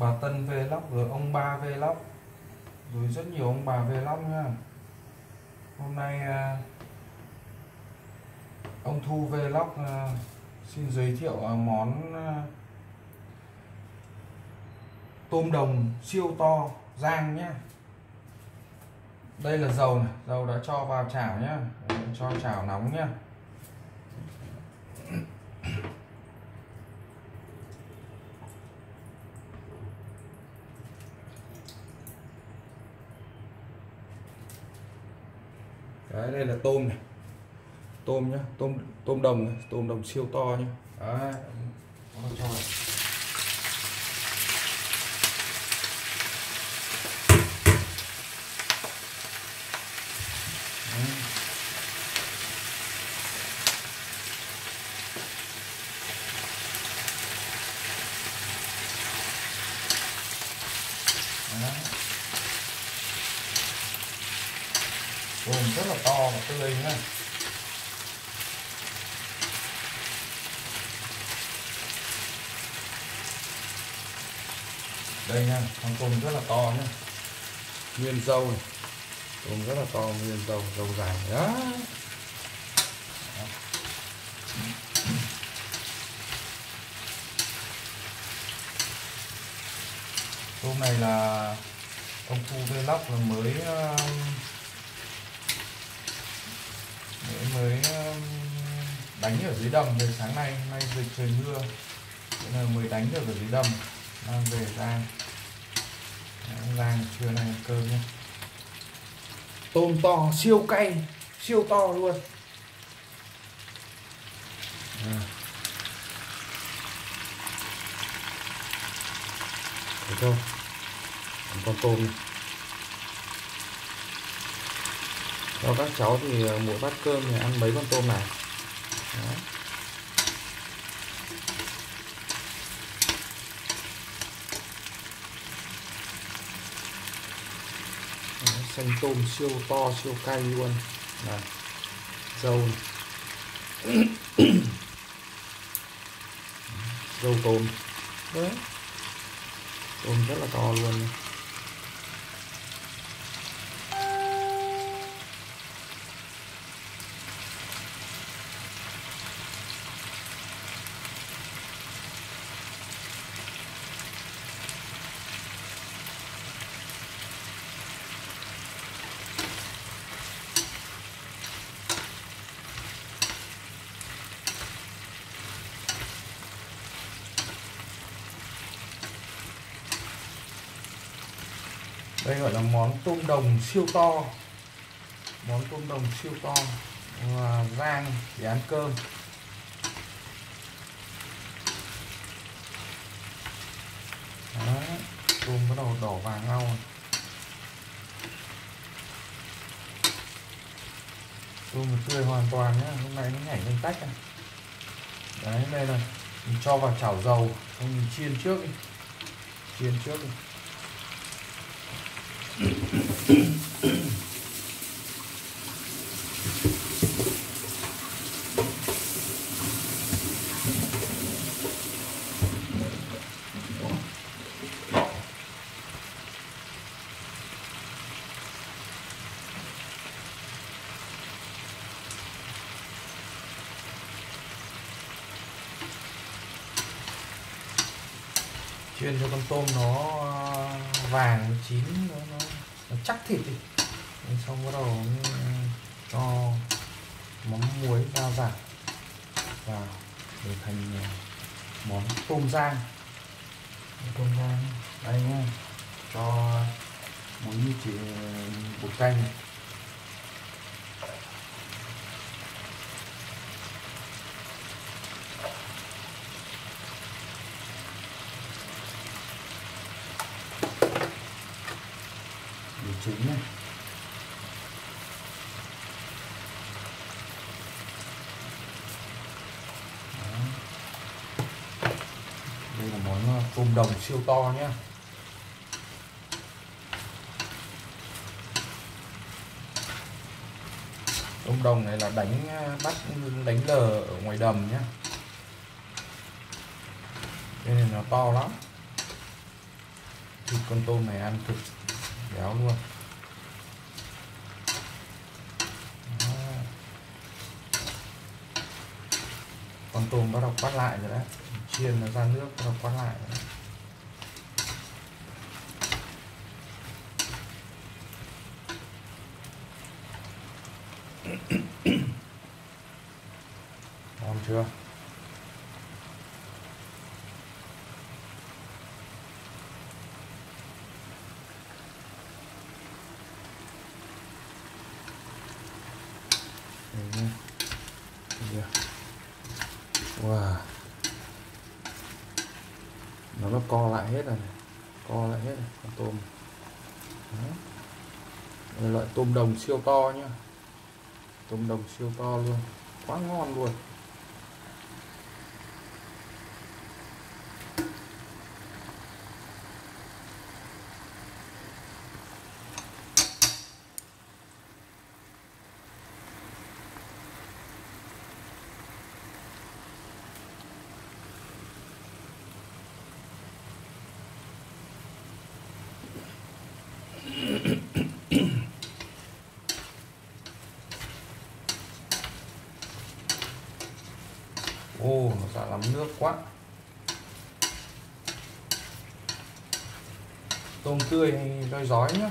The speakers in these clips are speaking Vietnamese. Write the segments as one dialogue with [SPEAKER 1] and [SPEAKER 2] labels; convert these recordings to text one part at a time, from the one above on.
[SPEAKER 1] bà Tân Vlog rồi ông ba Vlog rồi rất nhiều ông bà Vlog nha. Hôm nay à, ông Thu Vlog à. xin giới thiệu à, món tôm đồng siêu to rang nhé đây là dầu này, dầu đã cho vào chảo nhá. Cho chảo nóng nhá. Đấy, đây là tôm này tôm nhá, tôm tôm đồng này. tôm đồng siêu to nhá đấy. Đấy. Đấy. tôm rất là to và tươi nhá đây nha con tôm rất là to nhá nguyên dâu này. Tôm rất là to nguyên dâu dâu dài. Đó. Tôm này là ông Thu Vlog là mới um, mới, um, đánh ở dưới đầm về sáng nay nay dịch trời mưa. Nên là mới đánh được ở dưới đầm mang về ra. Ra trưa nay cơm nhé. Tôm to siêu cay siêu to luôn. À. thấy không? Con tôm này. Cho các cháu thì ờ, mỗi bát cơm thì ăn mấy con tôm này Đó. Xanh tôm siêu to, siêu cay luôn này, dâu này. dâu tôm đấy tôm rất là to luôn này. Đây gọi là món tôm đồng siêu to. Món tôm đồng siêu to. Và rang để ăn cơm. Đấy, tôm bắt đầu đỏ vàng ngau rồi. tôm tươi hoàn toàn nhá hôm nay nó nhảy lên tách này. Đấy đây là mình cho vào chảo dầu xong mình chiên trước đi. Chiên trước đi chuyên cho con tôm nó ờ, vàng chín nó chắc thịt đi. Đấy, xong bắt đầu ờ, cho mắm muối ra giả vào để thành ờ, món tôm rang. Tôm rang đây nha. Cho muối như chỉ bột canh. này. để trứng này Đó đây ờ, vùng đồng siêu to nhé. Tôm đồng này là đánh ờ, bắt, đánh lờ ở ngoài đầm nhé. Cái này nó to lắm. Thịt con tôm này ăn cực, béo luôn Đó con tôm bắt đầu quát lại rồi đấy chiên nó ra nước, bắt đầu quát lại rồi đấy. ngon chưa Yeah. Wow. Nó nó co lại hết rồi này. Co lại hết rồi, con tôm. Đó. Loại tôm đồng siêu to nhá. Tôm đồng siêu to luôn. Quá ngon luôn. Dạ, sợ lắm nước quá. Tôm tươi hay roi rói nhá.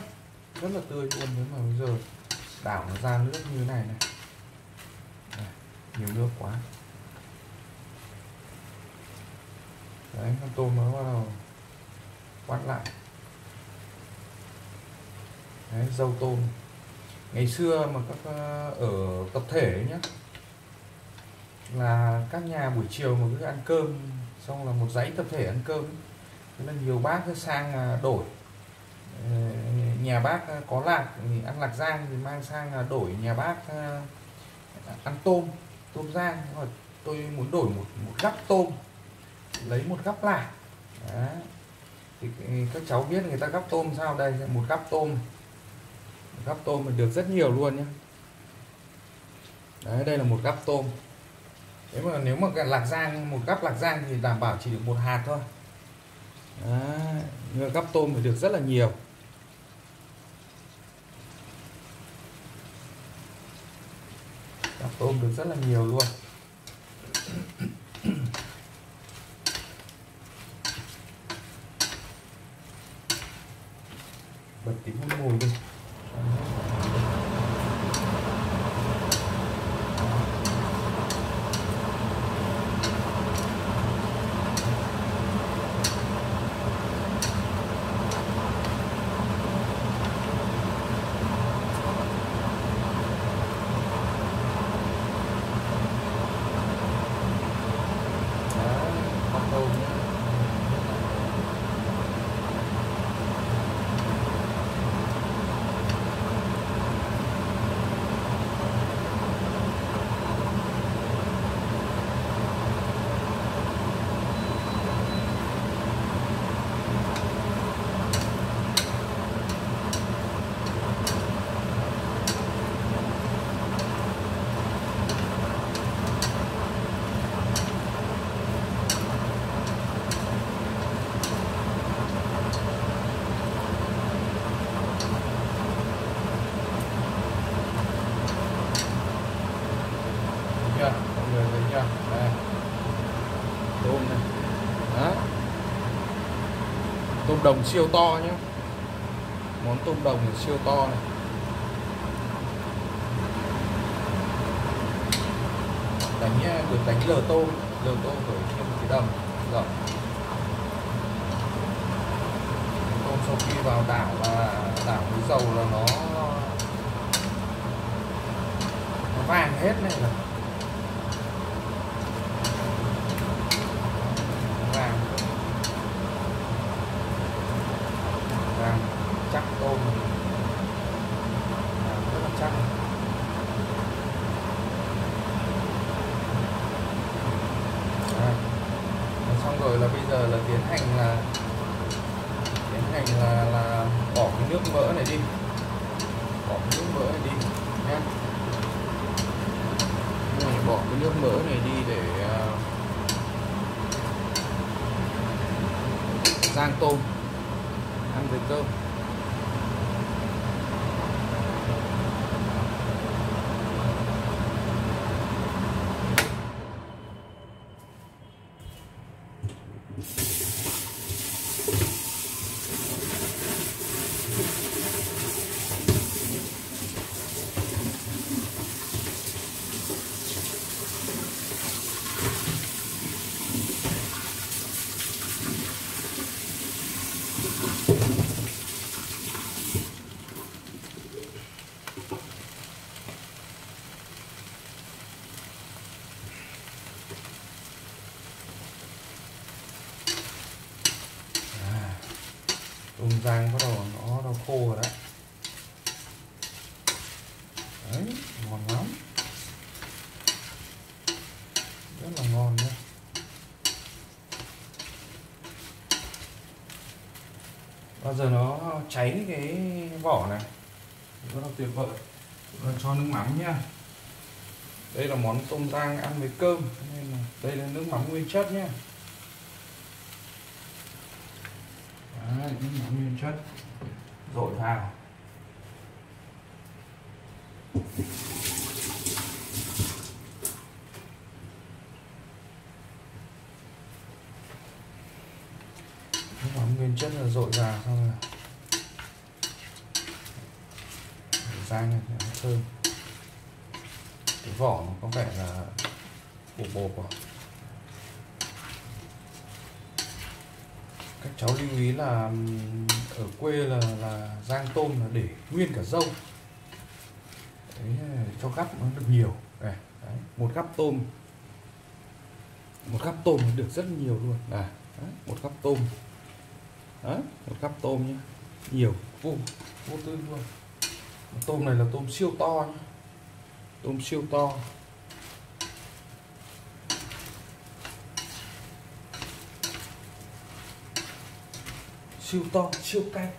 [SPEAKER 1] Rất là tươi luôn nếu mà bây giờ đảo nó ra nước như thế này này. Đây, nhiều nước quá. Đấy, con tôm nó bắt đầu quát lại. Đấy, dâu tôm. Ngày xưa mà các ờ, ở tập thể ấy nhá là các nhà buổi chiều mà cứ ăn cơm, xong là một dãy tập thể ăn cơm. Thế là nhiều bác cứ sang à, đổi. Ờ, nhà bác à, có lạc thì ăn lạc rang thì mang sang à, đổi nhà bác ăn tôm tôm rang nhưng tôi muốn đổi một một gắp tôm, lấy một gắp lạc. Đó. thì ừ, các cháu biết người ta gắp tôm sao? Đây, một gắp tôm. Một gắp tôm mình được rất nhiều luôn nhé đấy, đây là một gắp tôm nếu mà nếu mà lạc rang một gắp lạc rang thì đảm bảo chỉ được một hạt thôi. Đấy, gắp tôm thì được rất là nhiều. Gắp tôm được rất là nhiều luôn. Bật tiếng mùi đi Đấy, con tôm nhá. Thấy chưa mọi người thấy chưa đây tôm này đó tôm đồng siêu to nhé món tôm đồng siêu to này. Đánh à, được đánh lờ tôm lờ tôm thêm một cái đầm rồi tôm sau khi vào đảo là, đảo với dầu là nó nó vàng hết này là vàng vàng chắc tôm ờ, rất là chắc. À, xong rồi là bây giờ là tiến hành là tiến hành là là bỏ cái nước mỡ này đi. Bỏ cái nước mỡ này đi nhé bỏ cái nước mỡ này đi để ờ, rang tôm. Ăn với cơm tôm rang bắt đầu nó nó khô rồi đấy đấy ngon lắm rất là ngon nhé bao giờ nó cháy cái vỏ này? Rất là tuyệt vời. Và cho nước mắm nha. Đây là món tôm rang ăn với cơm nên là đây là nước mắm nguyên chất Đấy, nước mắm nguyên chất. Rội vào nước mắm nguyên chất là rội vào xong rồi. Rang này nó thơm. Cái vỏ nó có vẻ là bột bột à. các cháu lưu ý là ở quê là là rang tôm là để nguyên cả dâu đấy, cho gắp nó được nhiều. Đấy, đấy, một gắp tôm. Một gắp tôm được rất nhiều luôn. À đấy, một gắp tôm đấy, một cặp tôm nhé nhiều. Vô vô tư luôn. Tôm này là tôm siêu to nhé tôm siêu to. Siêu to siêu cay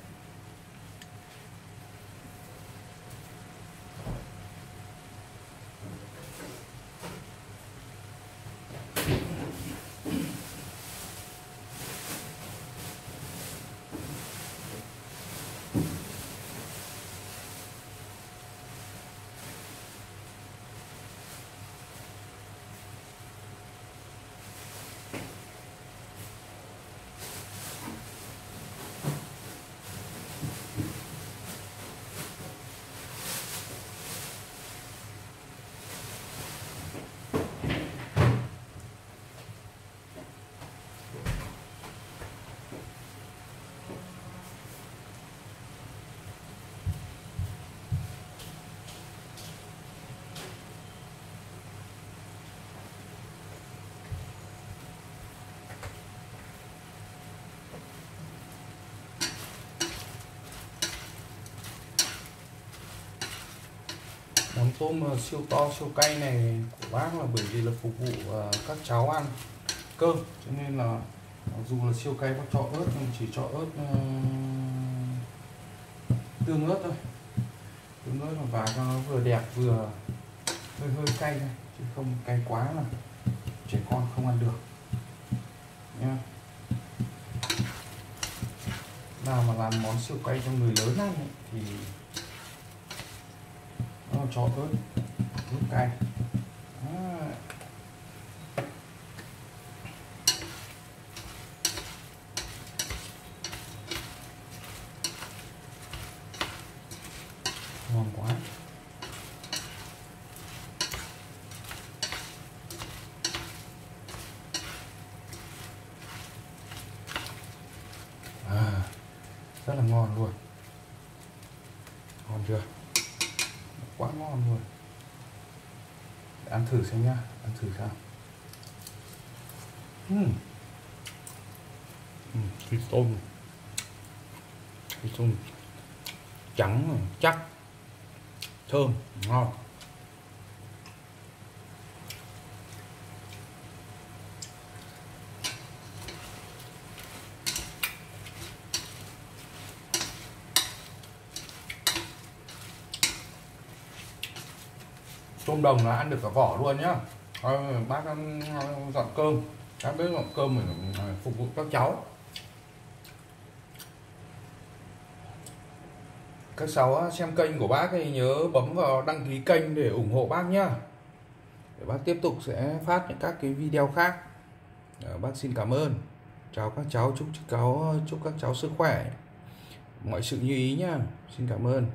[SPEAKER 1] món tôm ờ, siêu to siêu cay này của bác là bởi vì là phục vụ ờ, các cháu ăn cơm. Cho nên là dù là siêu cay bác cho ớt nhưng chỉ cho ớt ờ, tương ớt thôi. Tương ớt và cho nó vừa đẹp vừa hơi hơi cay thôi chứ không cay quá là trẻ con không ăn được. Nha nào mà làm món siêu cay cho người lớn ăn ấy, thì nó cho ớt ớt cay. ngon quá à, rất là ngon luôn ngon chưa ngon luôn Để ăn thử xem nhá ăn thử sao? Uhm. Uhm, thịt tôm. Thịt tôm trắng chắc thơm ngon. Tôm đồng là ăn được cả vỏ luôn nhá. Ờ, bác ăn ờ, dọn cơm. Bác biết dọn cơm để ờ, phục vụ các cháu. Các cháu xem kênh của bác thì nhớ bấm vào đăng ký kênh để ủng hộ bác nhá. Để bác tiếp tục sẽ phát những các cái video khác. À, bác xin cảm ơn. Chào các cháu chúc các cháu chúc các cháu sức khỏe. Mọi sự như ý nhá. Xin cảm ơn.